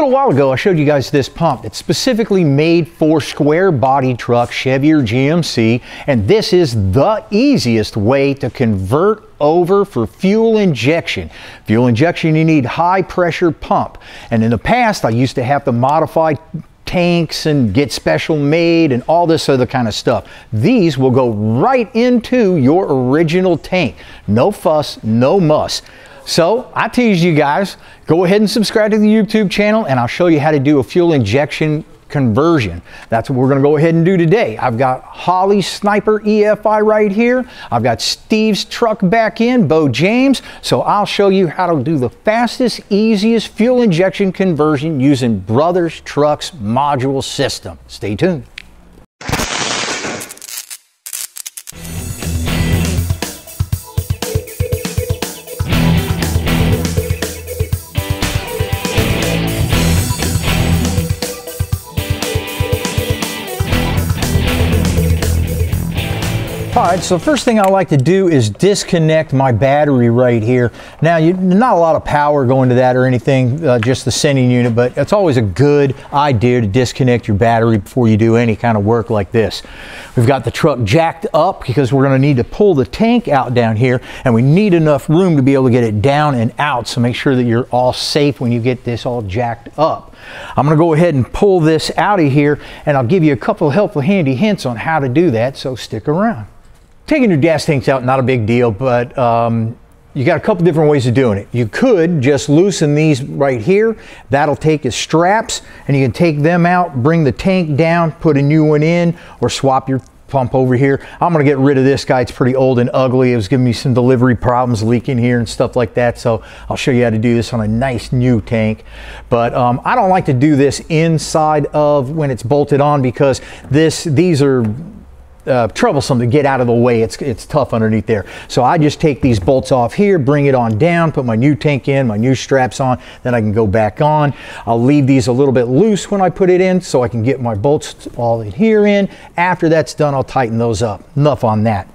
little while ago, I showed you guys this pump. It's specifically made for square body truck, Chevy or GMC, and this is the easiest way to convert over for fuel injection. Fuel injection, you need high pressure pump. And in the past, I used to have to modify tanks and get special made and all this other kind of stuff. These will go right into your original tank. No fuss, no muss. So I teased you guys, go ahead and subscribe to the YouTube channel and I'll show you how to do a fuel injection conversion. That's what we're going to go ahead and do today. I've got Holley Sniper EFI right here. I've got Steve's truck back in, Bo James. So I'll show you how to do the fastest, easiest fuel injection conversion using Brothers Trucks module system. Stay tuned. All right, so first thing I like to do is disconnect my battery right here. Now, you, not a lot of power going to that or anything, uh, just the sending unit, but it's always a good idea to disconnect your battery before you do any kind of work like this. We've got the truck jacked up because we're gonna need to pull the tank out down here and we need enough room to be able to get it down and out. So make sure that you're all safe when you get this all jacked up. I'm gonna go ahead and pull this out of here and I'll give you a couple helpful handy hints on how to do that, so stick around. Taking your gas tanks out, not a big deal, but um, you got a couple different ways of doing it. You could just loosen these right here. That'll take as straps and you can take them out, bring the tank down, put a new one in, or swap your pump over here. I'm gonna get rid of this guy. It's pretty old and ugly. It was giving me some delivery problems leaking here and stuff like that. So I'll show you how to do this on a nice new tank. But um, I don't like to do this inside of when it's bolted on because this these are uh, troublesome to get out of the way. It's, it's tough underneath there. So I just take these bolts off here, bring it on down, put my new tank in, my new straps on, then I can go back on. I'll leave these a little bit loose when I put it in so I can get my bolts all in here in. After that's done, I'll tighten those up. Enough on that.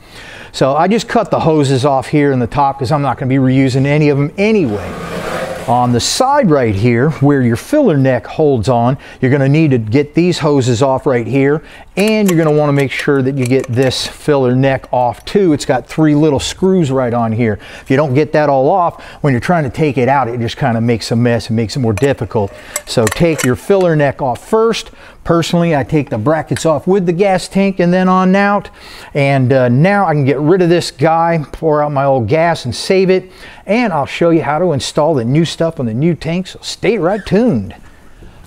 So I just cut the hoses off here in the top because I'm not going to be reusing any of them anyway. On the side right here, where your filler neck holds on, you're gonna need to get these hoses off right here, and you're gonna wanna make sure that you get this filler neck off too. It's got three little screws right on here. If you don't get that all off, when you're trying to take it out, it just kind of makes a mess and makes it more difficult. So take your filler neck off first, Personally, I take the brackets off with the gas tank and then on out. And uh, now I can get rid of this guy, pour out my old gas and save it. And I'll show you how to install the new stuff on the new tank, so stay right tuned.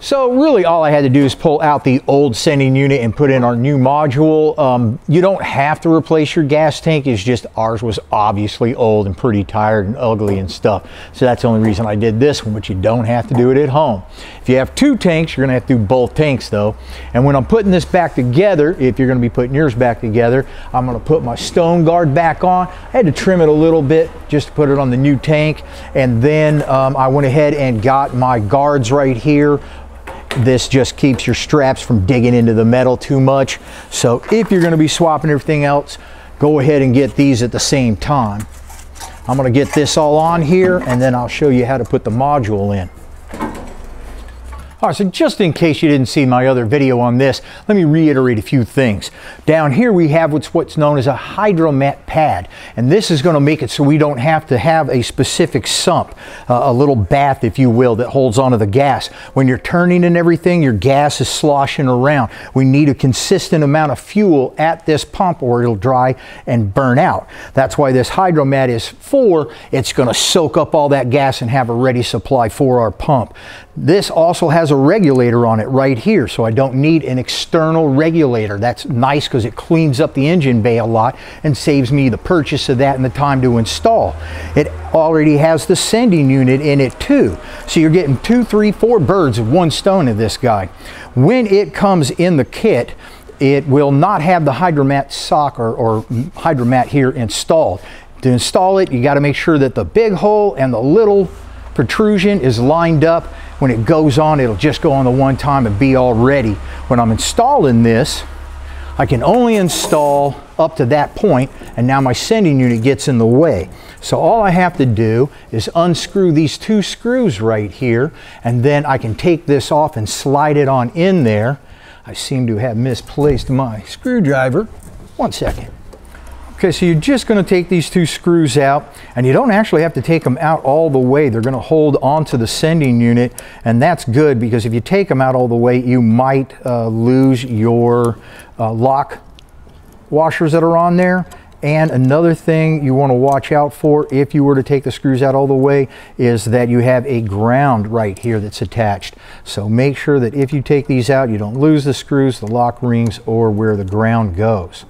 So really all I had to do is pull out the old sending unit and put in our new module. Um, you don't have to replace your gas tank, it's just ours was obviously old and pretty tired and ugly and stuff. So that's the only reason I did this one, but you don't have to do it at home. If you have two tanks, you're gonna have to do both tanks though. And when I'm putting this back together, if you're gonna be putting yours back together, I'm gonna put my stone guard back on. I had to trim it a little bit just to put it on the new tank. And then um, I went ahead and got my guards right here this just keeps your straps from digging into the metal too much. So if you're gonna be swapping everything else, go ahead and get these at the same time. I'm gonna get this all on here and then I'll show you how to put the module in. All right, so just in case you didn't see my other video on this, let me reiterate a few things. Down here we have what's, what's known as a Hydramat pad, and this is gonna make it so we don't have to have a specific sump, uh, a little bath, if you will, that holds onto the gas. When you're turning and everything, your gas is sloshing around. We need a consistent amount of fuel at this pump or it'll dry and burn out. That's why this Hydramat is for, it's gonna soak up all that gas and have a ready supply for our pump. This also has a regulator on it right here, so I don't need an external regulator. That's nice because it cleans up the engine bay a lot and saves me the purchase of that and the time to install. It already has the sending unit in it too. So you're getting two, three, four birds of one stone of this guy. When it comes in the kit, it will not have the Hydramat sock or, or Hydramat here installed. To install it, you got to make sure that the big hole and the little protrusion is lined up when it goes on, it'll just go on the one time and be all ready. When I'm installing this, I can only install up to that point, and now my sending unit gets in the way. So all I have to do is unscrew these two screws right here, and then I can take this off and slide it on in there. I seem to have misplaced my screwdriver. One second. Okay, so you're just going to take these two screws out, and you don't actually have to take them out all the way. They're going to hold onto the sending unit, and that's good because if you take them out all the way, you might uh, lose your uh, lock washers that are on there. And another thing you want to watch out for if you were to take the screws out all the way is that you have a ground right here that's attached. So make sure that if you take these out, you don't lose the screws, the lock rings, or where the ground goes.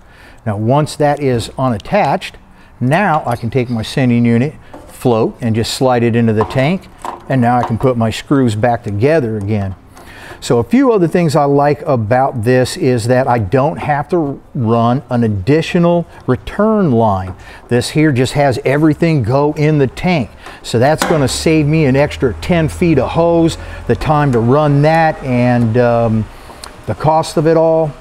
Now once that is unattached, now I can take my sending unit, float, and just slide it into the tank, and now I can put my screws back together again. So a few other things I like about this is that I don't have to run an additional return line. This here just has everything go in the tank. So that's going to save me an extra 10 feet of hose, the time to run that, and um, the cost of it all.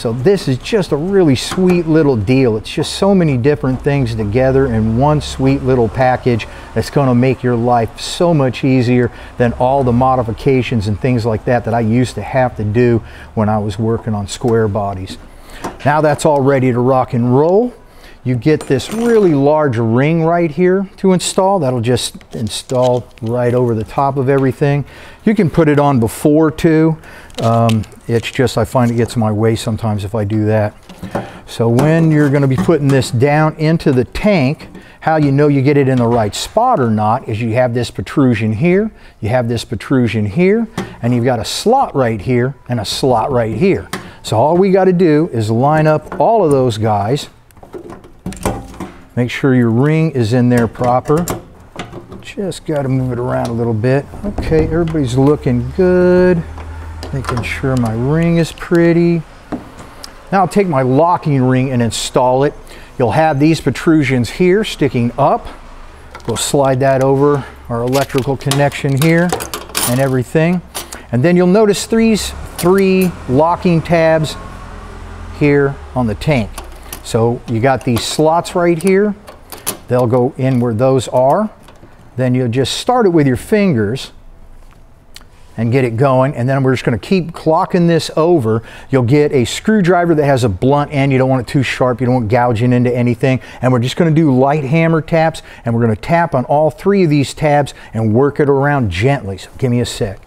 So this is just a really sweet little deal. It's just so many different things together in one sweet little package that's going to make your life so much easier than all the modifications and things like that that I used to have to do when I was working on square bodies. Now that's all ready to rock and roll. You get this really large ring right here to install. That'll just install right over the top of everything. You can put it on before too. Um, it's just I find it gets in my way sometimes if I do that. So when you're going to be putting this down into the tank, how you know you get it in the right spot or not is you have this protrusion here, you have this protrusion here, and you've got a slot right here and a slot right here. So all we got to do is line up all of those guys Make sure your ring is in there proper. Just got to move it around a little bit. Okay, everybody's looking good. Making sure my ring is pretty. Now I'll take my locking ring and install it. You'll have these protrusions here sticking up. We'll slide that over our electrical connection here and everything. And then you'll notice these three locking tabs here on the tank. So you got these slots right here. They'll go in where those are. Then you'll just start it with your fingers and get it going. And then we're just going to keep clocking this over. You'll get a screwdriver that has a blunt end. You don't want it too sharp. You don't want gouging into anything. And we're just going to do light hammer taps. And we're going to tap on all three of these tabs and work it around gently. So give me a sec.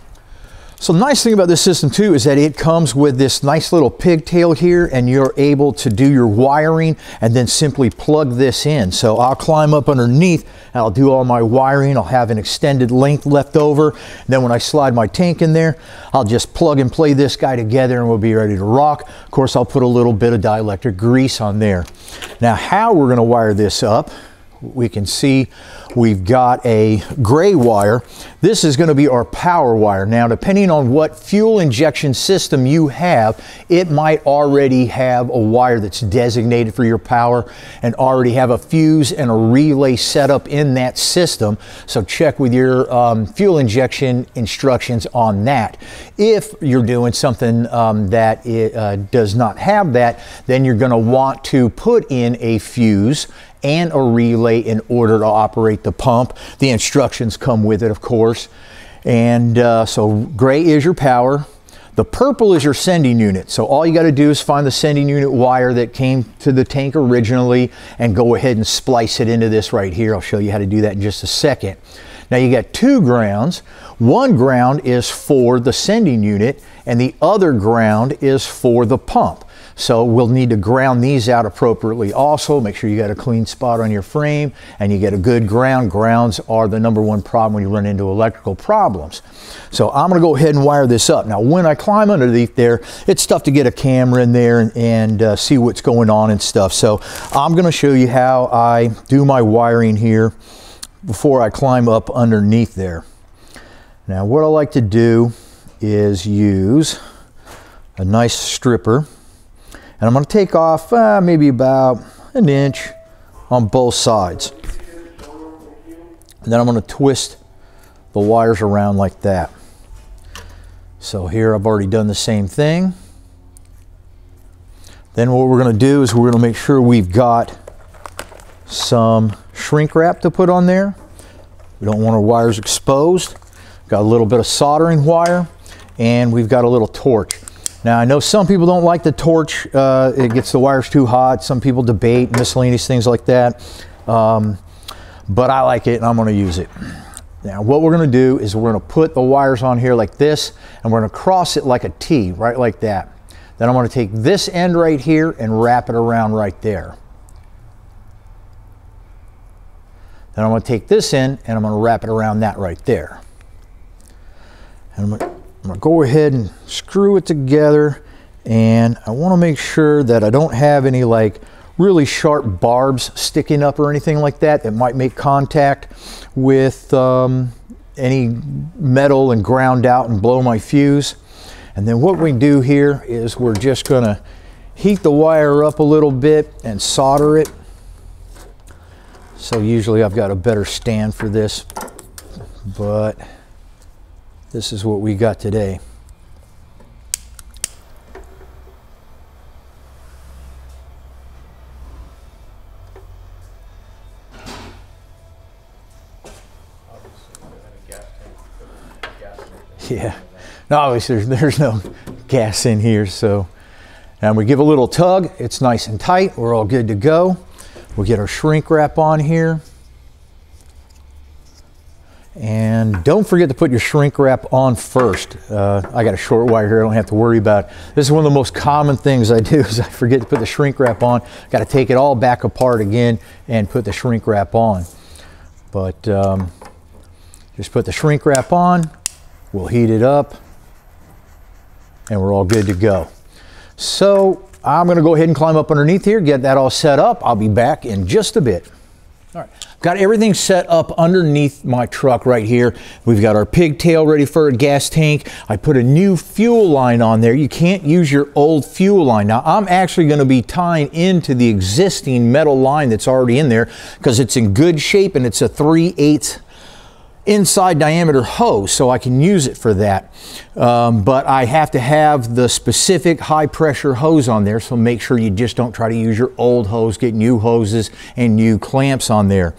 So the nice thing about this system too is that it comes with this nice little pigtail here and you're able to do your wiring and then simply plug this in. So I'll climb up underneath and I'll do all my wiring. I'll have an extended length left over. then when I slide my tank in there, I'll just plug and play this guy together and we'll be ready to rock. Of course, I'll put a little bit of dielectric grease on there. Now how we're gonna wire this up we can see we've got a gray wire. This is going to be our power wire. Now, depending on what fuel injection system you have, it might already have a wire that's designated for your power and already have a fuse and a relay set up in that system. So check with your um, fuel injection instructions on that. If you're doing something um, that it, uh, does not have that, then you're going to want to put in a fuse and a relay in order to operate the pump. The instructions come with it, of course. And uh, so gray is your power. The purple is your sending unit. So all you got to do is find the sending unit wire that came to the tank originally and go ahead and splice it into this right here. I'll show you how to do that in just a second. Now you got two grounds. One ground is for the sending unit and the other ground is for the pump. So we'll need to ground these out appropriately also. Make sure you got a clean spot on your frame and you get a good ground. Grounds are the number one problem when you run into electrical problems. So I'm going to go ahead and wire this up. Now when I climb underneath there, it's tough to get a camera in there and, and uh, see what's going on and stuff. So I'm going to show you how I do my wiring here before I climb up underneath there. Now what I like to do is use a nice stripper and I'm going to take off uh, maybe about an inch on both sides. And then I'm going to twist the wires around like that. So here I've already done the same thing. Then what we're going to do is we're going to make sure we've got some shrink wrap to put on there. We don't want our wires exposed. Got a little bit of soldering wire and we've got a little torch. Now I know some people don't like the torch. Uh, it gets the wires too hot. Some people debate miscellaneous things like that. Um, but I like it and I'm going to use it. Now what we're going to do is we're going to put the wires on here like this and we're going to cross it like a T, right like that. Then I'm going to take this end right here and wrap it around right there. Then I'm going to take this end and I'm going to wrap it around that right there. And I'm to, I'm to go ahead and screw it together and I want to make sure that I don't have any like really sharp barbs sticking up or anything like that that might make contact with um, any metal and ground out and blow my fuse. And then what we do here is we're just going to heat the wire up a little bit and solder it. So usually I've got a better stand for this, but this is what we got today. Yeah. No, obviously there's, there's no gas in here, so. And we give a little tug, it's nice and tight, we're all good to go. We'll get our shrink wrap on here. And don't forget to put your shrink wrap on first. Uh, I got a short wire here, I don't have to worry about. It. This is one of the most common things I do is I forget to put the shrink wrap on. Got to take it all back apart again and put the shrink wrap on. But um, just put the shrink wrap on, we'll heat it up, and we're all good to go. So I'm going to go ahead and climb up underneath here, get that all set up. I'll be back in just a bit. All right, I've got everything set up underneath my truck right here. We've got our pigtail ready for a gas tank. I put a new fuel line on there. You can't use your old fuel line. Now I'm actually gonna be tying into the existing metal line that's already in there because it's in good shape and it's a 3 8 inside diameter hose so I can use it for that. Um, but I have to have the specific high pressure hose on there so make sure you just don't try to use your old hose, get new hoses and new clamps on there.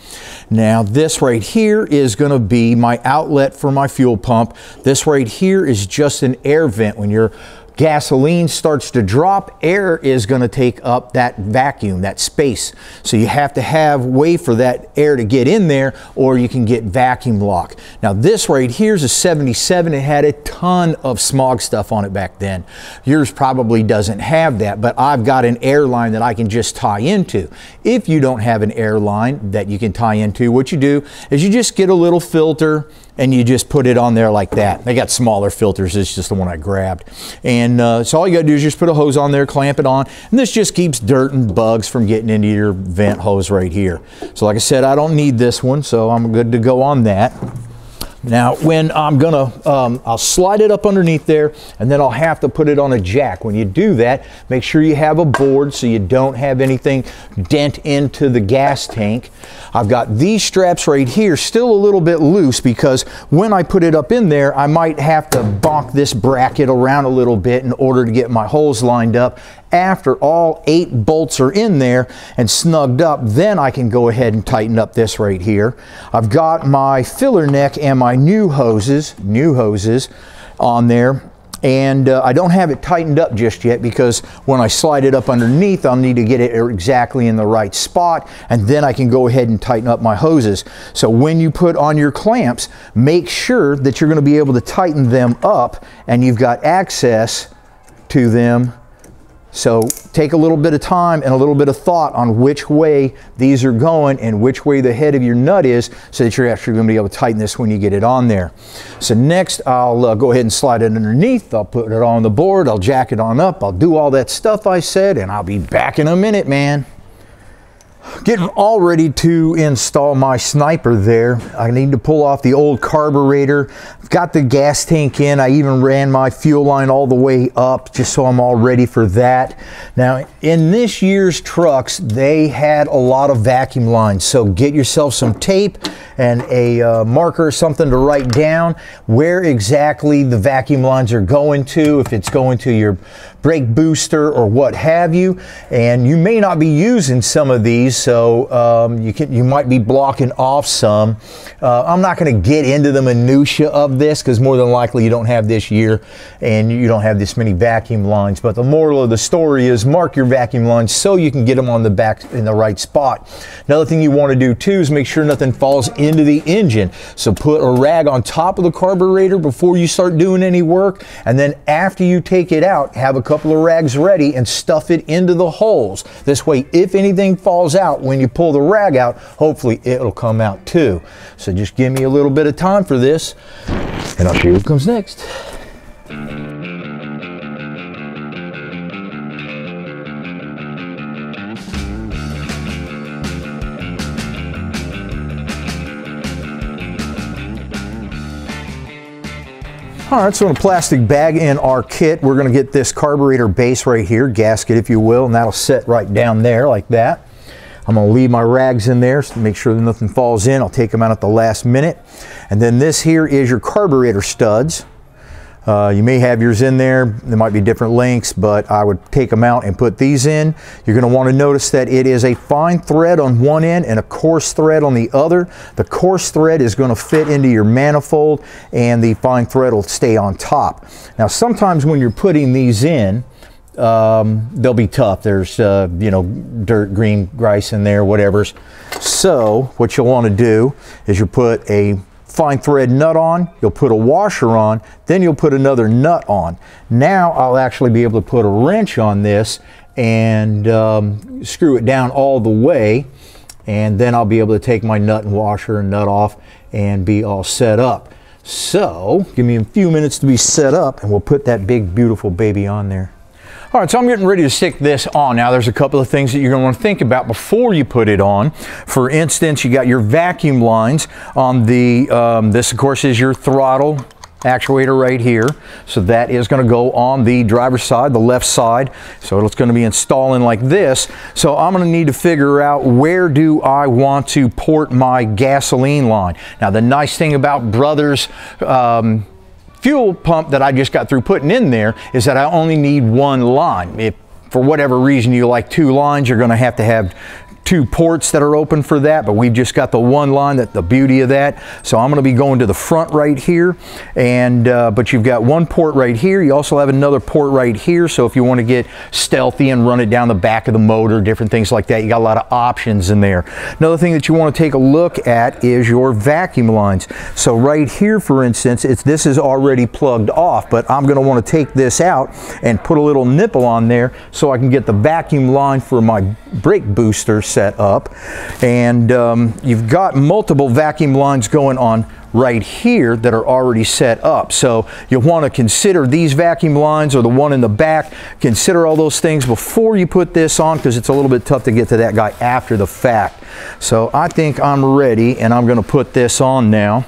Now this right here is going to be my outlet for my fuel pump. This right here is just an air vent when you're gasoline starts to drop, air is going to take up that vacuum, that space. So you have to have way for that air to get in there or you can get vacuum lock. Now this right here is a 77. It had a ton of smog stuff on it back then. Yours probably doesn't have that, but I've got an airline that I can just tie into. If you don't have an airline that you can tie into, what you do is you just get a little filter, and you just put it on there like that. They got smaller filters. It's just the one I grabbed. And uh, so all you got to do is just put a hose on there, clamp it on, and this just keeps dirt and bugs from getting into your vent hose right here. So like I said, I don't need this one, so I'm good to go on that. Now, when I'm gonna, um, I'll slide it up underneath there and then I'll have to put it on a jack. When you do that, make sure you have a board so you don't have anything dent into the gas tank. I've got these straps right here still a little bit loose because when I put it up in there, I might have to bonk this bracket around a little bit in order to get my holes lined up after all eight bolts are in there and snugged up, then I can go ahead and tighten up this right here. I've got my filler neck and my new hoses, new hoses on there and uh, I don't have it tightened up just yet because when I slide it up underneath I'll need to get it exactly in the right spot and then I can go ahead and tighten up my hoses. So when you put on your clamps make sure that you're going to be able to tighten them up and you've got access to them so take a little bit of time and a little bit of thought on which way these are going and which way the head of your nut is so that you're actually going to be able to tighten this when you get it on there. So next I'll uh, go ahead and slide it underneath. I'll put it on the board. I'll jack it on up. I'll do all that stuff I said and I'll be back in a minute, man. Getting all ready to install my sniper there. I need to pull off the old carburetor. Got the gas tank in. I even ran my fuel line all the way up just so I'm all ready for that. Now, in this year's trucks, they had a lot of vacuum lines. So get yourself some tape and a uh, marker or something to write down where exactly the vacuum lines are going to, if it's going to your brake booster or what have you. And you may not be using some of these, so um, you, can, you might be blocking off some. Uh, I'm not going to get into the minutia of this because more than likely you don't have this year and you don't have this many vacuum lines. But the moral of the story is mark your vacuum lines so you can get them on the back in the right spot. Another thing you want to do too is make sure nothing falls into the engine. So put a rag on top of the carburetor before you start doing any work. And then after you take it out, have a couple of rags ready and stuff it into the holes. This way, if anything falls out when you pull the rag out, hopefully it'll come out too. So just give me a little bit of time for this and I'll show you what comes next. All right, so in a plastic bag in our kit, we're gonna get this carburetor base right here, gasket if you will, and that'll set right down there like that. I'm gonna leave my rags in there to make sure that nothing falls in. I'll take them out at the last minute. And then this here is your carburetor studs. Uh, you may have yours in there. There might be different lengths, but I would take them out and put these in. You're going to want to notice that it is a fine thread on one end and a coarse thread on the other. The coarse thread is going to fit into your manifold and the fine thread will stay on top. Now sometimes when you're putting these in, um, they'll be tough. There's, uh, you know, dirt, green, rice in there, whatever's. So what you'll want to do is you put a fine thread nut on, you'll put a washer on, then you'll put another nut on. Now I'll actually be able to put a wrench on this and um, screw it down all the way and then I'll be able to take my nut and washer and nut off and be all set up. So give me a few minutes to be set up and we'll put that big beautiful baby on there. All right, so I'm getting ready to stick this on. Now there's a couple of things that you're going to want to think about before you put it on. For instance, you got your vacuum lines on the, um, this of course is your throttle actuator right here. So that is going to go on the driver's side, the left side. So it's going to be installing like this. So I'm going to need to figure out where do I want to port my gasoline line. Now the nice thing about Brothers um, fuel pump that I just got through putting in there is that I only need one line. If for whatever reason you like two lines, you're going to have to have two ports that are open for that, but we've just got the one line, that the beauty of that. So I'm gonna be going to the front right here, and uh, but you've got one port right here. You also have another port right here, so if you wanna get stealthy and run it down the back of the motor, different things like that, you got a lot of options in there. Another thing that you wanna take a look at is your vacuum lines. So right here, for instance, it's this is already plugged off, but I'm gonna wanna take this out and put a little nipple on there so I can get the vacuum line for my brake booster set up. And um, you've got multiple vacuum lines going on right here that are already set up. So you'll want to consider these vacuum lines or the one in the back. Consider all those things before you put this on because it's a little bit tough to get to that guy after the fact. So I think I'm ready and I'm going to put this on now.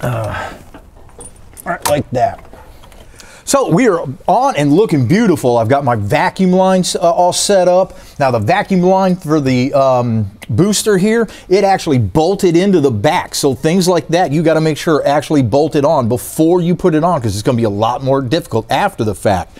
Uh, like that. So we are on and looking beautiful. I've got my vacuum lines uh, all set up. Now the vacuum line for the um, booster here, it actually bolted into the back. So things like that, you got to make sure actually bolted on before you put it on because it's going to be a lot more difficult after the fact.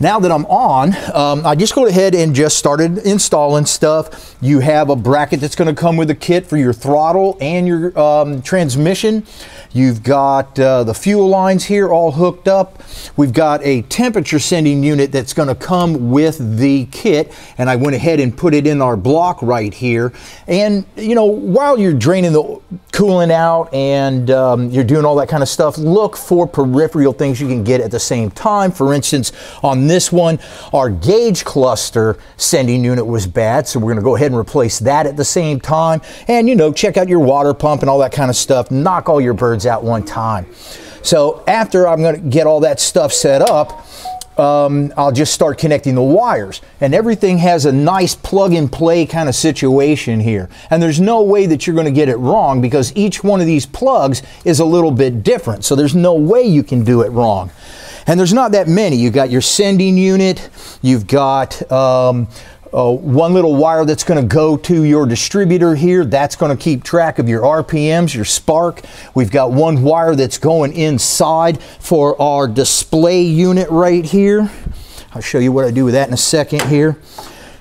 Now that I'm on, um, I just go ahead and just started installing stuff. You have a bracket that's going to come with the kit for your throttle and your um, transmission. You've got uh, the fuel lines here all hooked up. We've got a temperature sending unit that's going to come with the kit and I went ahead and put it in our block right here. And you know, while you're draining the coolant out and um, you're doing all that kind of stuff, look for peripheral things you can get at the same time. For instance, on this one, our gauge cluster sending unit was bad, so we're going to go ahead and replace that at the same time. And you know, check out your water pump and all that kind of stuff. Knock all your birds out one time. So after I'm going to get all that stuff set up, um, I'll just start connecting the wires. And everything has a nice plug and play kind of situation here. And there's no way that you're going to get it wrong because each one of these plugs is a little bit different. So there's no way you can do it wrong. And there's not that many. You've got your sending unit, you've got um, uh, one little wire that's going to go to your distributor here. That's going to keep track of your RPMs, your spark. We've got one wire that's going inside for our display unit right here. I'll show you what I do with that in a second here.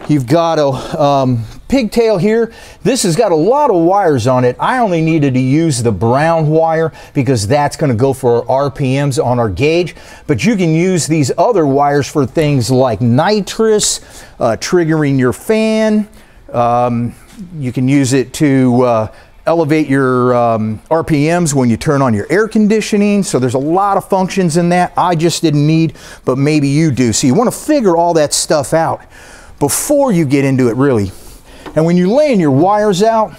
You've got a um, pigtail here. This has got a lot of wires on it. I only needed to use the brown wire because that's going to go for our RPMs on our gauge. But you can use these other wires for things like nitrous, uh, triggering your fan. Um, you can use it to uh, elevate your um, RPMs when you turn on your air conditioning. So there's a lot of functions in that I just didn't need, but maybe you do. So you want to figure all that stuff out before you get into it really. And when you're laying your wires out,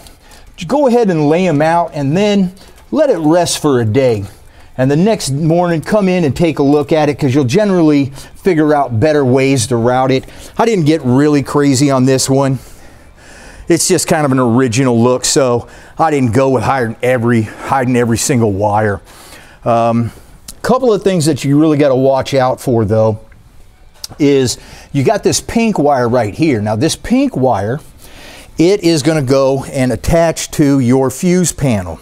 go ahead and lay them out and then let it rest for a day. And the next morning, come in and take a look at it because you'll generally figure out better ways to route it. I didn't get really crazy on this one. It's just kind of an original look, so I didn't go with hiding every, hiding every single wire. A um, couple of things that you really got to watch out for though is you got this pink wire right here. Now this pink wire, it is going to go and attach to your fuse panel.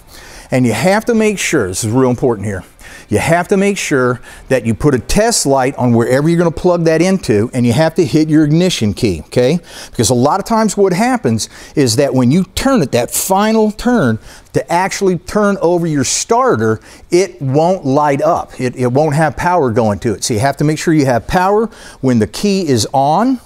And you have to make sure, this is real important here, you have to make sure that you put a test light on wherever you're going to plug that into and you have to hit your ignition key, okay? Because a lot of times what happens is that when you turn it, that final turn, to actually turn over your starter, it won't light up. It, it won't have power going to it. So you have to make sure you have power when the key is on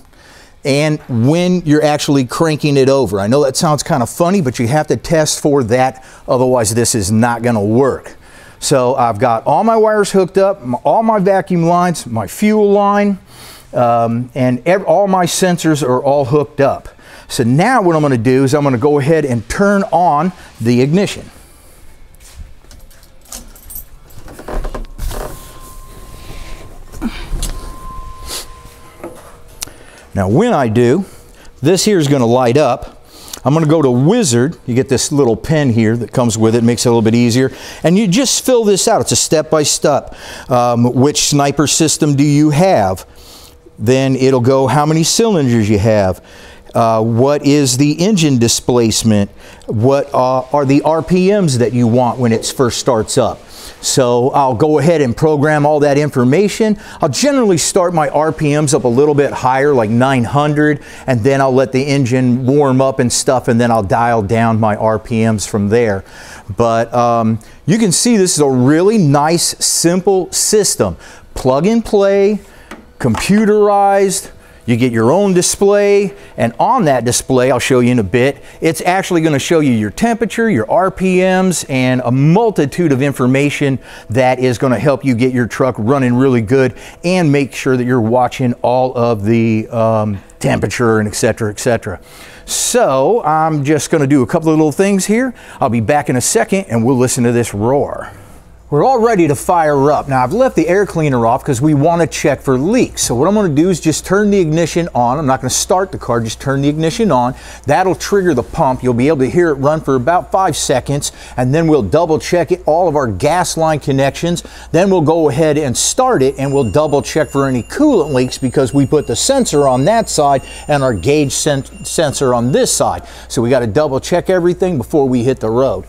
and when you're actually cranking it over. I know that sounds kind of funny, but you have to test for that, otherwise this is not going to work. So I've got all my wires hooked up, all my vacuum lines, my fuel line, um, and all my sensors are all hooked up. So now what I'm going to do is I'm going to go ahead and turn on the ignition. Now when I do, this here is going to light up I'm going to go to Wizard. You get this little pen here that comes with it, makes it a little bit easier. And you just fill this out. It's a step-by-step. -step. Um, which sniper system do you have? Then it'll go how many cylinders you have. Uh, what is the engine displacement? What uh, are the RPMs that you want when it first starts up? So I'll go ahead and program all that information. I'll generally start my RPMs up a little bit higher, like 900, and then I'll let the engine warm up and stuff, and then I'll dial down my RPMs from there. But um, you can see this is a really nice, simple system. Plug and play, computerized, you get your own display, and on that display, I'll show you in a bit, it's actually going to show you your temperature, your RPMs, and a multitude of information that is going to help you get your truck running really good and make sure that you're watching all of the um, temperature and etc. etc. So I'm just going to do a couple of little things here. I'll be back in a second and we'll listen to this roar. We're all ready to fire up. Now I've left the air cleaner off because we want to check for leaks. So what I'm going to do is just turn the ignition on. I'm not going to start the car, just turn the ignition on. That'll trigger the pump. You'll be able to hear it run for about five seconds and then we'll double check it, all of our gas line connections. Then we'll go ahead and start it and we'll double check for any coolant leaks because we put the sensor on that side and our gauge sen sensor on this side. So we got to double check everything before we hit the road.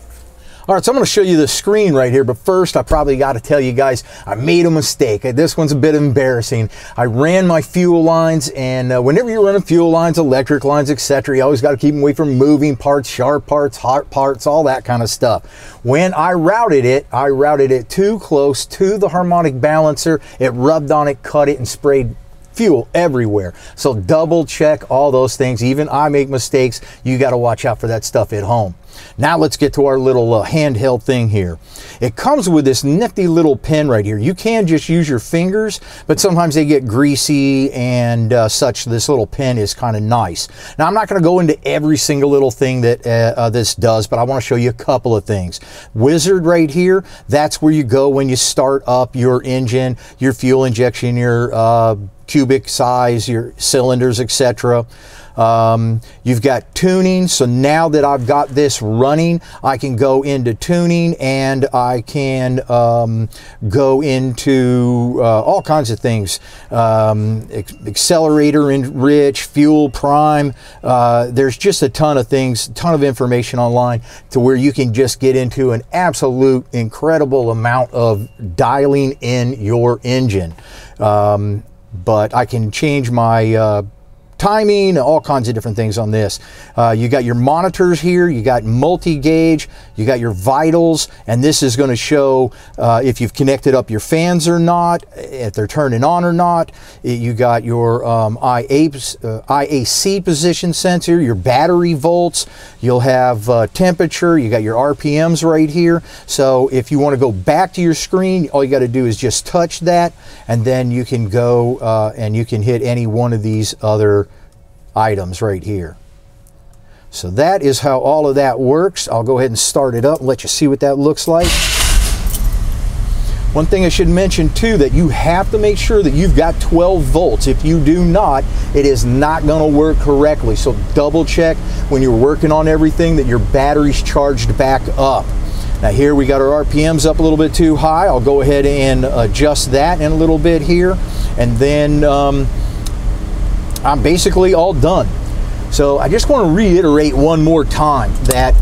All right, so I'm going to show you the screen right here, but first I probably got to tell you guys I made a mistake. This one's a bit embarrassing. I ran my fuel lines, and uh, whenever you're running fuel lines, electric lines, etc., you always got to keep them away from moving parts, sharp parts, hot parts, all that kind of stuff. When I routed it, I routed it too close to the harmonic balancer. It rubbed on it, cut it, and sprayed fuel everywhere. So double check all those things. Even I make mistakes. You got to watch out for that stuff at home. Now let's get to our little uh, handheld thing here. It comes with this nifty little pen right here. You can just use your fingers, but sometimes they get greasy and uh, such. This little pen is kind of nice. Now I'm not going to go into every single little thing that uh, uh, this does, but I want to show you a couple of things. Wizard right here, that's where you go when you start up your engine, your fuel injection, your uh, cubic size, your cylinders, etc. Um, you've got tuning. So now that I've got this running, I can go into tuning and I can um, go into uh, all kinds of things. Um, accelerator enrich, fuel prime. Uh, there's just a ton of things, ton of information online to where you can just get into an absolute incredible amount of dialing in your engine. Um, but I can change my uh, timing, all kinds of different things on this. Uh, you got your monitors here, you got multi-gauge, you got your vitals, and this is going to show uh, if you've connected up your fans or not, if they're turning on or not. You got your um, IAC uh, position sensor, your battery volts, you'll have uh, temperature, you got your RPMs right here. So if you want to go back to your screen, all you got to do is just touch that, and then you can go uh, and you can hit any one of these other items right here. So that is how all of that works. I'll go ahead and start it up and let you see what that looks like. One thing I should mention too, that you have to make sure that you've got 12 volts. If you do not, it is not gonna work correctly. So double check when you're working on everything that your battery's charged back up. Now here we got our RPMs up a little bit too high. I'll go ahead and adjust that in a little bit here. And then um, I'm basically all done. So I just want to reiterate one more time that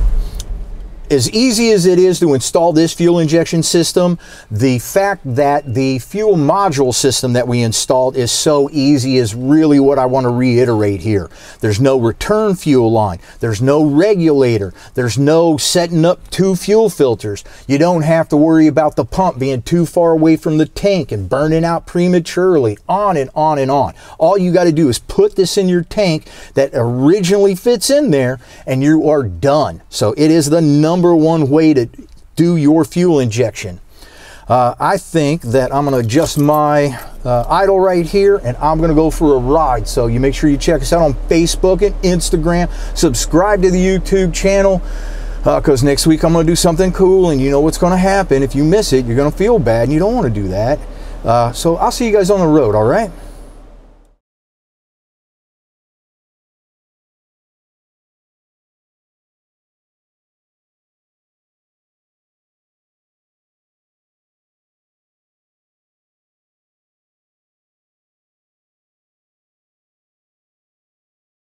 as easy as it is to install this fuel injection system, the fact that the fuel module system that we installed is so easy is really what I want to reiterate here. There's no return fuel line. There's no regulator. There's no setting up two fuel filters. You don't have to worry about the pump being too far away from the tank and burning out prematurely, on and on and on. All you got to do is put this in your tank that originally fits in there and you are done. So it is the number number one way to do your fuel injection. Uh, I think that I'm going to adjust my uh, idle right here and I'm going to go for a ride. So you make sure you check us out on Facebook and Instagram. Subscribe to the YouTube channel because uh, next week I'm going to do something cool and you know what's going to happen. If you miss it, you're going to feel bad and you don't want to do that. Uh, so I'll see you guys on the road, all right?